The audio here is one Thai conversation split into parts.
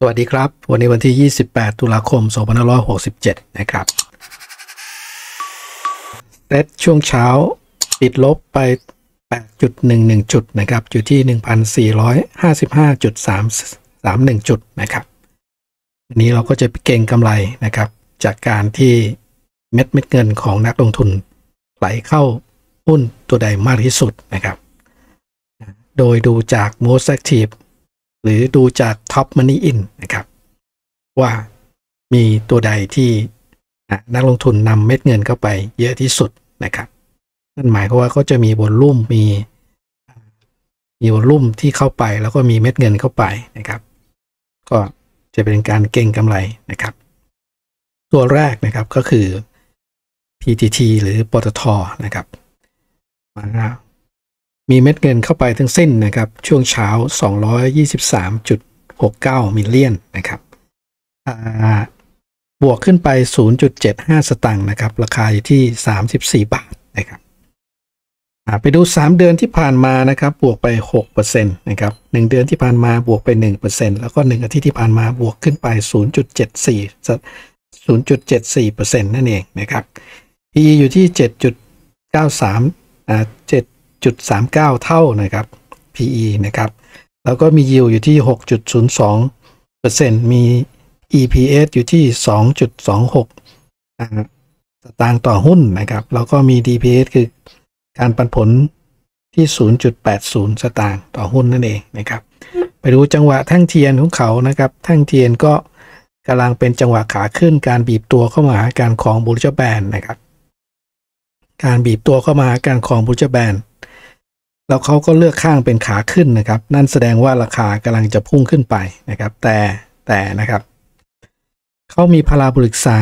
สวัสดีครับ วันนี้วันที่ 28 ตุลาคม 2567 นะครับเซตช่วงเช้าปิดลบไป 8.11 จุดนะครับ อยู่ที่ 1,455.331 จุดนะครับ วันนี้เราก็จะเก่งกำไรนะครับ จากการที่เม็ดเม็ดเงินของนักลงทุนไหลเข้าหุ้นตัวใดมากที่สุดนะครับ โดยดูจาก most active หรือดูจาก Top Money In นะครับ ว่ามีตัวใดที่นักลงทุนนำเม็ดเงินเข้าไปเยอะที่สุดนะครับนั่นหมายความว่าเขาจะมีวอลลุ่มมีมีวอลลุ่มที่เข้าไปแล้วก็มีเม็ดเงินเข้าไปนะครับ ก็จะเป็นการเก่งกำไรนะครับ ตัวแรกนะครับก็คือ PTT หรือปตทนะครับมา มีเม็ดเงินเข้าไปทั้งสิ้นนะครับ ช่วงเช้า 223.69 มิลเลียนนะครับบวกขึ้นไป 0.75 สตางค์นะครับ ราคาอยู่ที่ 34 บาทนะครับไปดู 3 เดือนที่ผ่านมานะครับ บวกไป 6%นะครับ 1 เดือนที่ผ่านมาบวกไป 1%แล้วก็ 1 อาทิตย์ที่ผ่านมาบวกขึ้นไป 0.74 0.74%นั่นเองนะครับ PE อยู่ที่ 7.93อ่า7 6.39 เท่านะครับ PE นะครับ แล้วก็มี yield อยู่ที่ 6.02%มี EPS อยู่ที่ 2.26สตางค์ต่อหุ้นนะครับ แล้วก็มี DPS คือการปันผลที่ 0.80 สตางค์ต่อหุ้นนั่นเองนะครับ ไปดูจังหวะแท่งเทียนของเขานะครับ แท่งเทียนก็กำลังเป็นจังหวะขาขึ้นการบีบตัวเข้ามาหาการของบูรจแบนนะครับ การบีบตัวเข้ามาหาการของบูรจแบน แล้วเขาก็เลือกข้างเป็นขาขึ้นนะครับ นั่นแสดงว่าราคากำลังจะพุ่งขึ้นไปนะครับ แต่แต่นะครับเขามีพาราโบลิกซา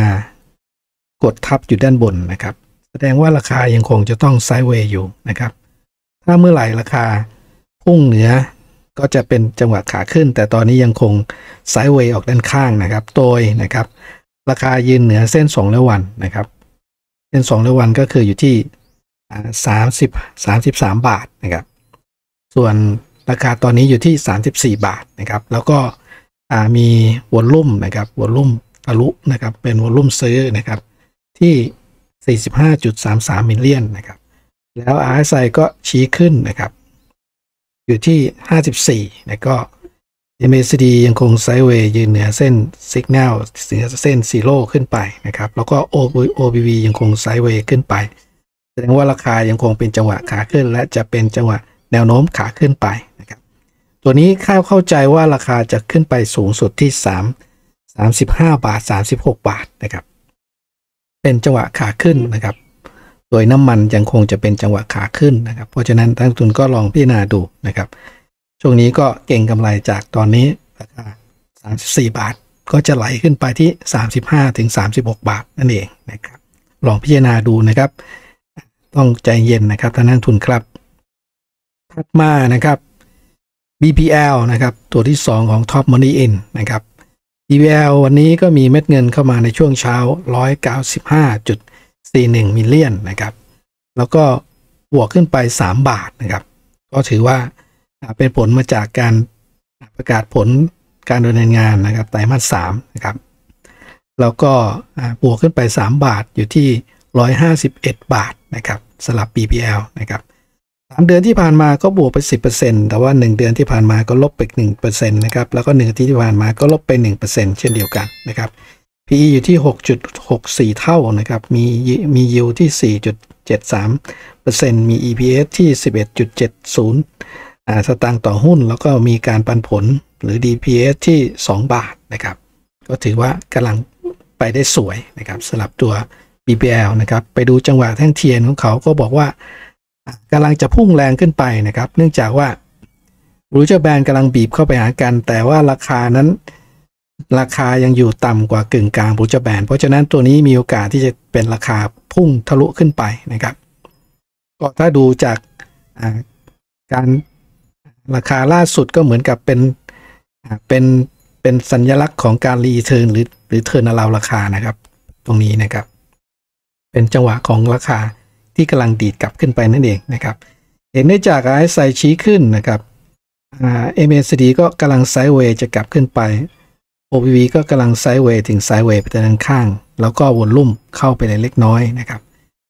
กดทับอยู่ด้านบนนะครับ แสดงว่าราคายังคงจะต้องไซด์เวย์อยู่นะครับ ถ้าเมื่อไหร่ราคาพุ่งเหนือก็จะเป็นจังหวะขาขึ้น แต่ตอนนี้ยังคง sideway ออกด้านข้างนะครับโดยนะครับ ราคายืนเหนือเส้น2ร้อยวันนะครับ เส้น2ร้อยวันก็คืออยู่ที่ สามสิบบาทนะครับ ส่วนราคาตอนนี้อยู่ที่สามสิบบาทนะครับ แล้วก็มี volume นะครับ volume ทะลุนะครับ เป็น volume ซื้อนะครับที่สี่สิบห้าจุดสามสาม million นะครับ แล้ว RSI ก็ชี้ขึ้นนะครับ อยู่ที่ห้าสิบสี่แล้วก็ MACD ยังคงไซด์เวย์ยืนเหนือเส้นสัญญาณเหนือเส้นซีโร่ขึ้นไปนะครับ แล้วก็ OBV ยังคงไซด์เวย์ขึ้นไป แสดงว่าราคายังคงเป็นจังหวะขาขึ้น และจะเป็นจังหวะแนวโน้มขาขึ้นไปนะครับ ตัวนี้ข้าเข้าใจว่าราคาจะขึ้นไปสูงสุดที่ 3 35 บาท 36 บาทนะครับ เป็นจังหวะขาขึ้นนะครับ โดยน้ำมันยังคงจะเป็นจังหวะขาขึ้นนะครับ เพราะฉะนั้นนักทุนก็ลองพิจารณาดูนะครับ ช่วงนี้ก็เก่งกำไรจากตอนนี้ราคา 34 บาท ก็จะไหลขึ้นไปที่ 35ถึง36 บาทนั่นเองนะครับ ลองพิจารณาดูนะครับ ต้องใจเย็นนะครับท่านนักทุนครับถัดมานะครับ BPL นะครับตัวที่ 2 ของ Top Money In นะครับ BPL วันนี้ก็มีเม็ดเงินเข้ามาในช่วงเช้า 195.41 มิลเลียนนะครับ แล้วก็บวกขึ้นไป 3 บาทนะครับ ก็ถือว่าเป็นผลมาจากการประกาศผลการดำเนินงานนะครับไตรมาส3นะครับ แล้วก็บวกขึ้นไป 3 บาทอยู่ที่ 151 บาทนะครับสลับ BPL นะครับสามเดือนที่ผ่านมาก็บวกไป 10%แต่ว่า 1 เดือนที่ผ่านมาก็ลบไป1%นะครับแล้วก็1อาทิตย์ที่ผ่านมาก็ลบไป 1%เช่นเดียวกันนะครับ PE อยู่ที่ 6.64 เท่านะครับ มีมี yield ที่ 4.73%มี EPS ที่ 11.70อ่าสตางค์ต่อหุ้น แล้วก็มีการปันผลหรือ DPS ที่ 2 บาทนะครับ ก็ถือว่ากำลังไปได้สวยนะครับสลับตัว BPL นะครับ ไปดูจังหวะแท่งเทียนของเขาก็บอกว่ากำลังจะพุ่งแรงขึ้นไปนะครับ เนื่องจากว่า Bollinger Band กำลังบีบเข้าไปหากัน แต่ว่าราคานั้น ราคายังอยู่ต่ำกว่ากึ่งกลาง Bollinger Band เพราะฉะนั้นตัวนี้มีโอกาสที่จะเป็นราคาพุ่งทะลุขึ้นไปนะครับก็ถ้าดูจากการราคาล่าสุดก็เหมือนกับเป็นเป็นเป็นสัญลักษณ์ของการ return หรือหรือ turnaround ราคานะครับ ตรงนี้นะครับ เป็นจังหวะของราคาที่กำลังดีดกลับขึ้นไปนั่นเองนะครับเห็นได้จาก RSI ชี้ขึ้นนะครับ MACD ก็กำลัง sideway จะกลับขึ้นไป OBV ก็กำลัง sideway ถึง sideway ไปด้านข้าง แล้วก็ volume เข้าไปในเล็กน้อยนะครับ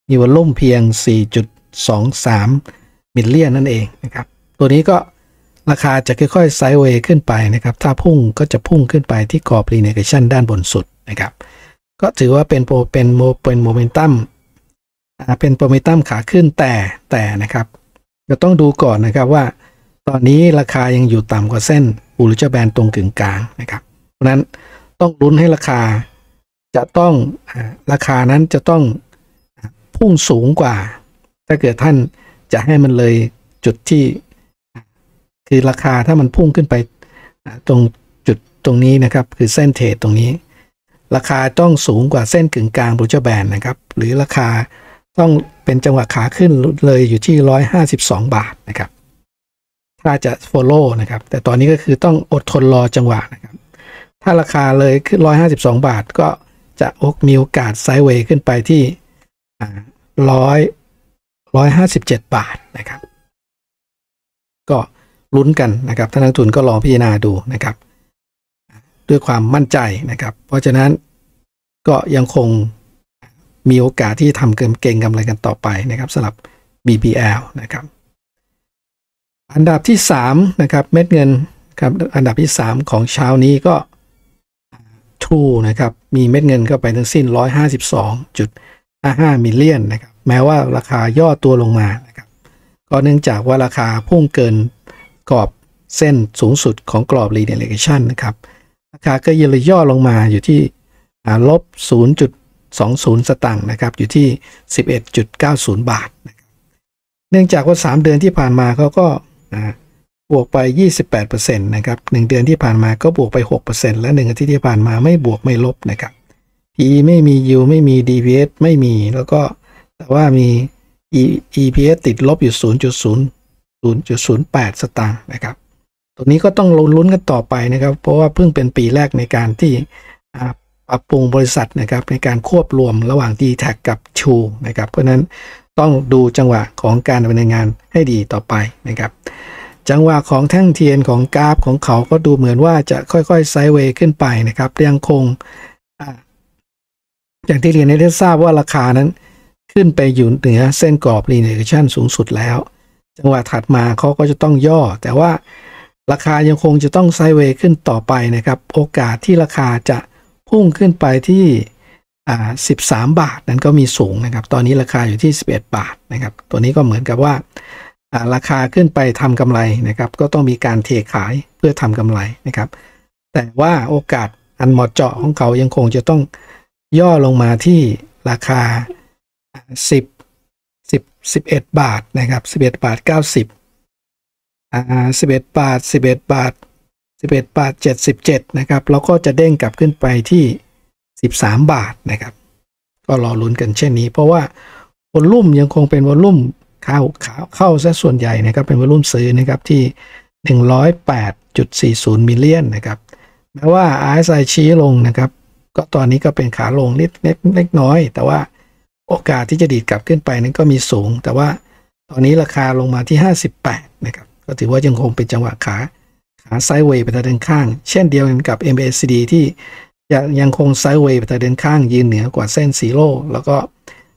มี volume เพียง 4.23 million นั่นเองนะครับ ตัวนี้ก็ราคาจะค่อยๆ sideway ขึ้นไปนะครับ ถ้าพุ่งก็จะพุ่งขึ้นไปที่กรอบ regression ด้านบนสุดนะครับ ก็ถือว่าเป็นโปเป็นโมเป็นโมเมนตัมเป็นโมเมนตัมขาขึ้นแต่แต่นะครับจะต้องดูก่อนนะครับว่า ตอนนี้ราคายังอยู่ต่ำกว่าเส้น Bollinger Band ตรงกึ่งกลางนะครับ เพราะนั้นต้องลุ้นให้ราคาจะต้องราคานั้นจะต้องพุ่งสูงกว่า ถ้าเกิดท่านจะให้มันเลยจุดที่ คือราคาถ้ามันพุ่งขึ้นไปตรงจุดตรงนี้นะครับ คือเส้นเทรดตรงนี้ ราคาต้องสูงกว่าเส้นกึ่งกลางบูลิจแบนนะครับ หรือราคาต้องเป็นจังหวะขาขึ้นเลยอยู่ที่ 152 บาทนะครับ ถ้าจะ follow นะครับ แต่ตอนนี้ก็คือต้องอดทนรอจังหวะนะครับ ถ้าราคาเลยขึ้น 152 บาท ก็จะอกมีโอกาสไซด์เวย์ขึ้นไปที่ร้อยร้อยห้าสิบเจ็ดบาทนะครับ ก็ลุ้นกันนะครับท่านนักทุนก็ลองพิจารณาดูนะครับ ด้วยความมั่นใจนะครับ เพราะฉะนั้นก็ยังคงมีโอกาสที่ทำเกินเก่งกำไรกันต่อไปนะครับสำหรับ BBL นะครับ อันดับที่3นะครับเม็ดเงินครับอันดับที่ 3 ของเช้านี้ก็ True นะครับมีเม็ดเงินเข้าไปทั้งสิ้น 152.55มิลเลียนนะครับแม้ว่าราคาย่อตัวลงมานะครับก็เนื่องจากว่าราคาพุ่งเกินกรอบเส้นสูงสุดของกรอบ r e d e l e g a t i o n นะครับ ราคาก็ยืนย่อลงมาอยู่ที่ลบ 0 20 สตางค์นะครับ อยู่ที่ 11.90 บาทนะครับเนื่องจากว่า 3 เดือนที่ผ่านมาเขาก็บวกไป 28%นะครับ 1 เดือนที่ผ่านมาก็บวกไป 6%และ1อาทิตย์ที่ผ่านมาไม่บวกไม่ลบนะครับ PE ไม่มี U ไม่มี DPS ไม่มี แล้วก็แต่ว่ามี EPS ติดลบอยู่ 0.0 0.08 สตางค์นะครับ ตัวนี้ก็ต้องลุ้นกันต่อไปนะครับ เพราะว่าเพิ่งเป็นปีแรกในการที่ปรับปรุงบริษัทนะครับในการควบรวมระหว่าง d t แทกับชูนะครับ เพราะนั้นต้องดูจังหวะของการดำเนินงานให้ดีต่อไปนะครับ จังหวะของแท่งเทียนของกราฟของเขาก็ดูเหมือนว่าจะค่อยๆไซด์เวย์ขึ้นไปนะครับยังคงอย่างที่เรียนให้ได้ทราบว่าราคานั้น ขึ้นไปอยู่เหนือเส้นกรอบรีเนเ a ชันสูงสุดแล้ว จังหวะถัดมาเขาก็จะต้องย่อแต่ว่า ราคายังคงจะต้องไซเวย์ขึ้นต่อไปนะครับ โอกาสที่ราคาจะพุ่งขึ้นไปที่13 บาทนั้นก็มีสูงนะครับ ตอนนี้ราคาอยู่ที่ 11 บาทนะครับ ตัวนี้ก็เหมือนกับว่าราคาขึ้นไปทำกำไรนะครับ ก็ต้องมีการเทขายเพื่อทำกำไรนะครับ แต่ว่าโอกาสอันเหมาะเจาะของเขายังคงจะต้องย่อลงมาที่ราคา 10 10 11 บาทนะครับ 11 บาท 90 อ่า11บาท11บาท11บาท77นะครับแล้วก็จะเด้งกลับขึ้นไปที่13บาทนะครับ ก็รอลุ้นกันเช่นนี้ เพราะว่าวอลลุ่มยังคงเป็นวอลลุ่มเข้าเข้าซะส่วนใหญ่นะครับ เป็นวอลลุ่มซื้อนะครับที่108.40 million นะครับแม้ว่า RSI ชี้ลงนะครับ ก็ตอนนี้ก็เป็นขาลงนิดเล็กน้อย แต่ว่าโอกาสที่จะดีดกลับขึ้นไปนั้นก็มีสูง แต่ว่าตอนนี้ราคาลงมาที่ 58 นะครับ ก็ถือว่ายังคงเป็นจังหวะขาขา sideway ไปทางด้านข้าง เช่นเดียวกันกับ MACD ที่ยังยังคง sideway ไปทางด้านข้าง ยืนเหนือกว่าเส้น zero แล้วก็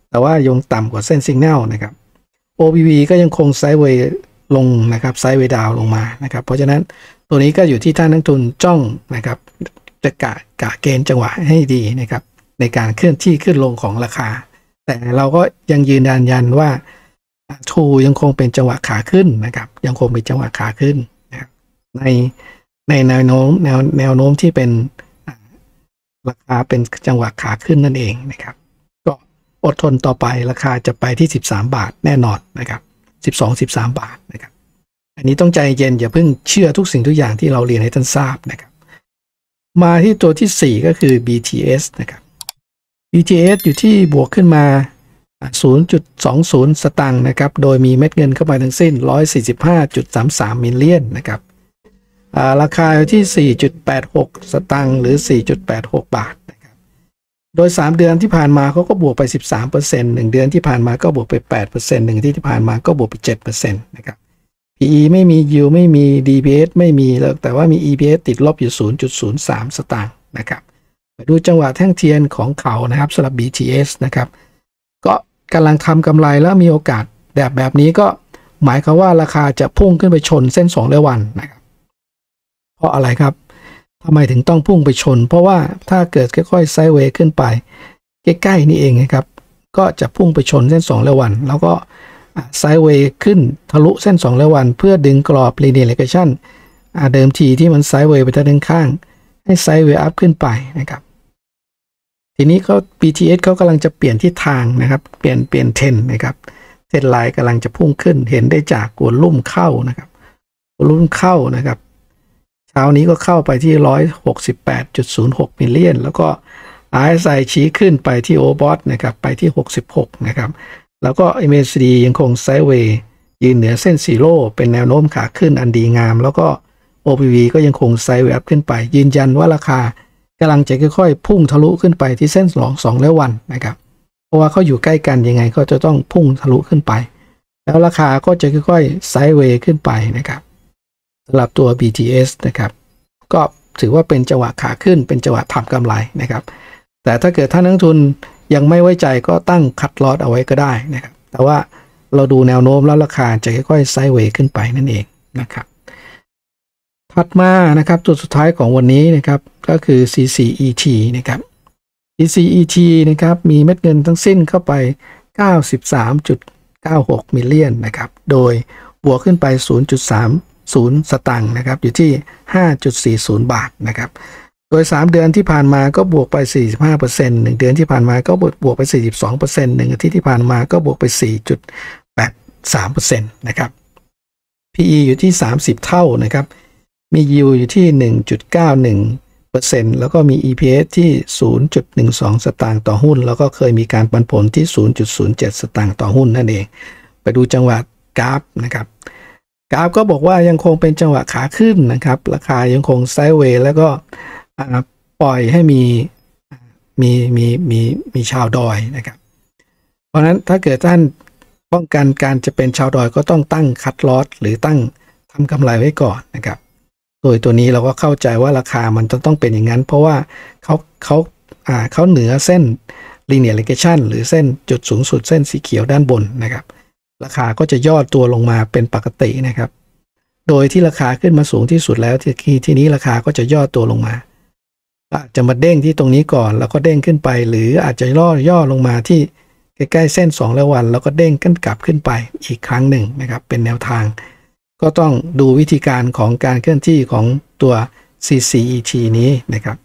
แต่ว่ายังต่ำกว่าเส้น signal นะครับ OBV ก็ยังคงไซด์เวย์ลงนะครับไซด์เวย์ดาวลงมานะครับ เพราะฉะนั้นตัวนี้ก็อยู่ที่ท่านนักทุนจ้องนะครับจะกะกะเกณฑ์จังหวะให้ดีนะครับ ในการเคลื่อนที่ขึ้นลงของราคา แต่เราก็ยังยืนยันยันว่า ทูยังคงเป็นจังหวะขาขึ้นนะครับ ยังคงเป็นจังหวะขาขึ้นในในแนวโน้มแนวแนวโน้มที่เป็นราคาเป็นจังหวะขาขึ้นนั่นเองนะครับ ก็อดทนต่อไปราคาจะไปที่ 13 บาทแน่นอนนะครับ 12 13 บาทนะครับ อันนี้ต้องใจเย็นอย่าเพิ่งเชื่อทุกสิ่งทุกอย่างที่เราเรียนให้ท่านทราบนะครับ มาที่ตัวที่ 4 ก็คือ BTS นะครับ BTS อยู่ที่บวกขึ้นมา 0.20 สตางค์นะครับ โดยมีเม็ดเงินเข้ามาทั้งสิ้น 145.33 มิลเลียนนะครับราคาอยู่ที่ 4.86 สตังค์หรือ 4.86 บาทนะครับ โดย 3 เดือนที่ผ่านมาเขาก็บวกไป 13% 1 เดือนที่ผ่านมาก็บวกไป 8% 1 ที่ที่ผ่านมาก็บวกไป 7%นะครับ PE ไม่มี yield ไม่มี DPS ไม่มีแล้วแต่ว่ามี EPS ติดลบอยู่ 0.03 สตางค์นะครับมาดูจังหวะแท่งเทียนของเขานะครับสำหรับ BTS นะครับ ก็กำลังทำกำไรแล้วมีโอกาสแบบแบบนี้ก็หมายความว่าราคาจะพุ่งขึ้นไปชนเส้น2เดือวันนะครับ เพราะอะไรครับทำไมถึงต้องพุ่งไปชน เพราะว่าถ้าเกิดค่อยๆไซเวย์ขึ้นไป ใกล้ๆนี่เองนะครับ ก็จะพุ่งไปชนเส้น2เดือวัน แล้วก็ไซเวย์ขึ้นทะลุเส้น2เดือวัน เพื่อดึงกรอบ linear regression เดิมทีที่มันไซเวย์ไปทางด้านข้าง ให้ไซเวย์อัพขึ้นไปนะครับ ทีนี้เขา BTS เขากำลังจะเปลี่ยนทิศทางนะครับ เปลี่ยนเปลี่ยนเทนนะครับเส้นไลน์กำลังจะพุ่งขึ้น เห็นได้จากกวอลลุ่มเข้านะครับvolume เข้านะครับ เช้านี้ก็เข้าไปที่ 168.06 million แล้วก็ RSI ชี้ขึ้นไปที่ o b o t นะครับ ไปที่ 66 นะครับ แล้วก็ MACD ยังคง sideway ยืนเหนือเส้น zero เป็นแนวโน้มขาขึ้นอันดีงาม แล้วก็ OBV ก็ยังคง sideway up ขึ้นไป ยืนยันว่าราคา กำลังจะค่อยๆ พุ่งทะลุขึ้นไปที่เส้นสองสองร้อยวันนะครับ เพราะว่าเขาอยู่ใกล้กันยังไงก็จะต้องพุ่งทะลุขึ้นไป แล้วราคาก็จะค่อยๆไซด์เวย์ขึ้นไปนะครับสำหรับตัว BTS นะครับ ก็ถือว่าเป็นจังหวะขาขึ้นเป็นจังหวะทำกำไรนะครับ แต่ถ้าเกิดท่านนักทุนยังไม่ไว้ใจก็ตั้งคัดลอตเอาไว้ก็ได้นะครับ แต่ว่าเราดูแนวโน้มแล้วราคาจะค่อยๆไซด์เวย์ขึ้นไปนั่นเองนะครับ ถัดมานะครับตัวสุดท้ายของวันนี้นะครับก็คือ CCET นะครับ CCET นะครับมีเม็ดเงินทั้งสิ้นเข้าไป 93.96 มิลเลียนนะครับโดยบวกขึ้นไป 0.30 สตังค์นะครับอยู่ที่ 5.40 บาทนะครับโดย 3 เดือนที่ผ่านมาก็บวกไป 45% 1 เดือนที่ผ่านมาก็บวกไป 42% 1 อาทิตย์ที่ผ่านมาก็บวกไป 4.83%นะครับ PE อยู่ที่ 30 เท่านะครับ มี yield อยู่ที่ 1.91%แล้วก็มี EPS ที่ 0.12 สตางค์ต่อหุ้น แล้วก็เคยมีการปันผลที่ 0.07 สตางค์ต่อหุ้นนั่นเอง ไปดูจังหวะกราฟนะครับ กราฟก็บอกว่ายังคงเป็นจังหวะขาขึ้นนะครับ ราคายังคงไซด์เวย์แล้วก็ปล่อยให้มีมีมีมีมีชาวดอยนะครับ เพราะนั้นถ้าเกิดท่านป้องกันการจะเป็นชาวดอยก็ต้องตั้งคัดลอสหรือตั้งทำกำไรไว้ก่อนนะครับ ดยตัวนี้เราก็เข้าใจว่าราคามันจะต้องเป็นอย่างนั้น เพราะว่าเขาเขาอ่าเขาเหนือเส้น linear regression หรือเส้นจุดสูงสุดเส้นสีเขียวด้านบนนะครับ ราคาก็จะย่อตัวลงมาเป็นปกตินะครับ โดยที่ราคาขึ้นมาสูงที่สุดแล้วที่ทีนี้ราคาก็จะย่อตัวลงมาอาจจะมาเด้งที่ตรงนี้ก่อนแล้วก็เด้งขึ้นไป หรืออาจจะย่อย่อลงมาที่ใกล้ๆเส้น2แล้ววัน แล้วก็เด้งขึ้นกลับขึ้นไปอีกครั้งหนึ่งนะครับ เป็นแนวทาง ก็ต้องดูวิธีการของการเคลื่อนที่ของตัว CCET นี้นะครับ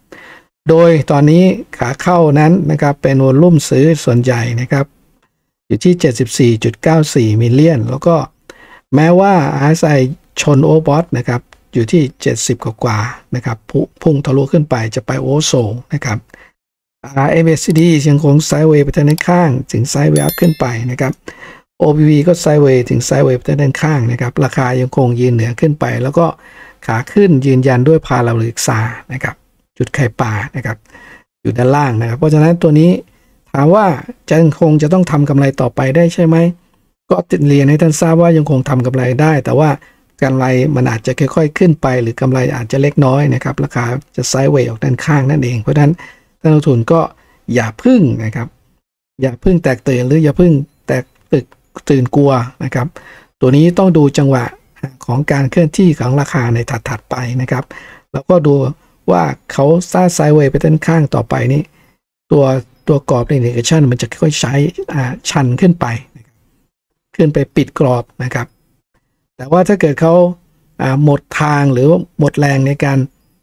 โดยตอนนี้ขาเข้านั้นนะครับเป็นวอลุ่มซื้อส่วนใหญ่นะครับ อยู่ที่ 74.94 มิลเลียน แล้วก็แม้ว่า RSI ชนโอบอสนะครับอยู่ที่ 70 กว่าๆนะครับ พุ่งทะลุขึ้นไปจะไปโอโซนะครับ RMSD ยังคง sideway ไปทางด้านข้าง ถึง sideway up ขึ้นไปนะครับ OPV ก็ไซเวย์ถึงไซเวย์ไปด้านข้างนะครับ ราคายังคงยืนเหนือขึ้นไป แล้วก็ขาขึ้นยืนยันด้วย Parabolic SAR นะครับ จุดไข่ปลานะครับ อยู่ด้านล่างนะครับ เพราะฉะนั้นตัวนี้ถามว่าจะคงจะต้องทำกำไรต่อไปได้ใช่ไหมก็ติดเรียนให้ท่านทราบว่ายังคงทำกำไรได้ แต่ว่ากำไรมันอาจจะค่อยๆขึ้นไป หรือกำไรอาจจะเล็กน้อยนะครับราคาจะไซด์เวย์ออกด้านข้างนั่นเองเพราะฉะนั้นท่านลงทุนก็อย่าพึ่งนะครับ อย่าพึ่งแตกตื่นหรืออย่าพึ่งแตกตึก ตื่นกลัวนะครับ ตัวนี้ต้องดูจังหวะของการเคลื่อนที่ของราคาในถัดๆไปนะครับ แล้วก็ดูว่าเขาซาไซเวย์ไปด้านข้างต่อไปนี้ ตัวตัวกรอบในเนกชันมันจะค่อยๆใช้ชันขึ้นไป ขึ้นไปปิดกรอบนะครับ แต่ว่าถ้าเกิดเขาหมดทางหรือหมดแรงในการ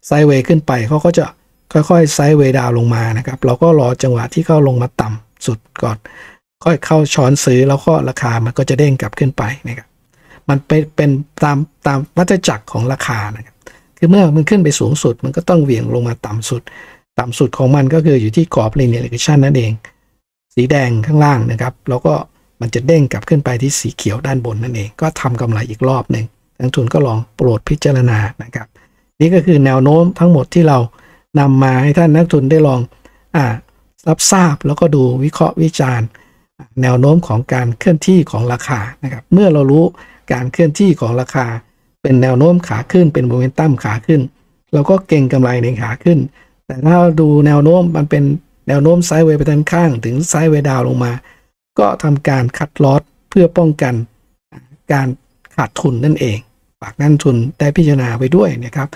ไซเวย์ขึ้นไปเขาก็จะค่อยๆไซเวย์ดาวลงมานะครับ เราก็รอจังหวะที่เข้าลงมาต่ำสุดก่อน ค่อยเข้าช้อนซื้อแล้วก็ราคามันก็จะเด้งกลับขึ้นไปนะครับมันเป็นเป็นตามตามวัฏจักรของราคานะครับคือเมื่อมันขึ้นไปสูงสุด มันก็ต้องเหวี่ยงลงมาต่ำสุด ต่ำสุดของมันก็คืออยู่ที่กรอบ linear regression นั่นเอง สีแดงข้างล่างนะครับแล้วก็มันจะเด้งกลับขึ้นไปที่สีเขียวด้านบนนั่นเอง ก็ทำกำไรอีกรอบหนึ่งนักทุนก็ลองโปรดพิจารณานะครับ นี่ก็คือแนวโน้มทั้งหมดที่เรานำมาให้ท่านนักทุนได้ลองอ่ารับทราบแล้วก็ดูวิเคราะห์วิจารณ์ แนวโน้มของการเคลื่อนที่ของราคานะครับเมื่อเรารู้การเคลื่อนที่ของราคา เป็นแนวโน้มขาขึ้นเป็นโมเมนตัมขาขึ้น เราก็เก่งกำไรในขาขึ้น แต่ถ้าดูแนวโน้มมันเป็นแนวโน้มไซด์เวย์ไปด้านข้างถึงไซด์เวย์ดาวลงมา ก็ทำการคัดลอสเพื่อป้องกันการขาดทุนนั่นเองฝากนักทุนได้พิจารณาไปด้วยนะครับ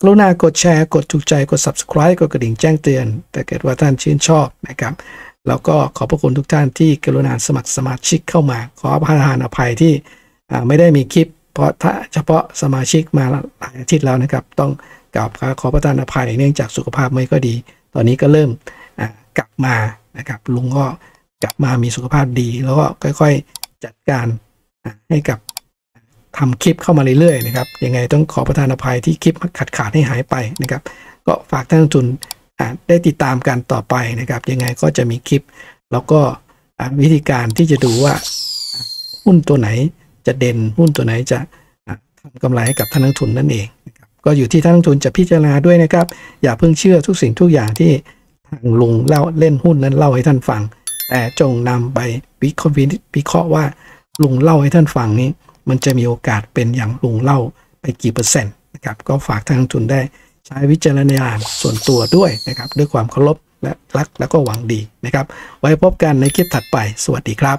กรุณากดแชร์ กดถูกใจ กด subscribe กดกระดิ่งแจ้งเตือนถ้าเกิดว่าท่านชื่นชอบนะครับ แล้วก็ขอบพระคุณทุกท่านที่กรุณาสมัครสมาชิกเข้ามา ขอประทานอภัยที่ไม่ได้มีคลิป เพราะถ้าเฉพาะสมาชิกมาหลายอาทิตย์แล้วนะครับ ต้องกราบขอประทานอภัยเนื่องจากสุขภาพไม่ก็ดี ตอนนี้ก็เริ่มกลับมานะครับลุงก็กลับมามีสุขภาพดี แล้วก็ค่อยๆจัดการให้กับทำคลิปเข้ามาเรื่อยๆนะครับยังไงต้องขอประทานอภัยที่คลิปขาดขาดให้หายไปนะครับ ก็ฝากท่านทุน ได้ติดตามกันต่อไปนะครับ ยังไงก็จะมีคลิป แล้วก็วิธีการที่จะดูว่าหุ้นตัวไหนจะเด่นหุ้นตัวไหนจะทำกำไรให้กับท่านนักทุนนั่นเองนะครับก็อยู่ที่ท่านนักทุนจะพิจารณาด้วยนะครับ อย่าเพิ่งเชื่อทุกสิ่งทุกอย่างที่ทางลุงเล่าเล่นหุ้นนั้นเล่าให้ท่านฟัง แต่จงนำไปวิเคราะห์วิเคราะห์ว่าลุงเล่าให้ท่านฟังนี้ มันจะมีโอกาสเป็นอย่างลุงเล่าไปกี่เปอร์เซ็นต์นะครับก็ฝากท่างทุนได้ ใช้วิจารณญาณส่วนตัวด้วยนะครับ ด้วยความเคารพและรักแล้วก็หวังดีนะครับ ไว้พบกันในคลิปถัดไป สวัสดีครับ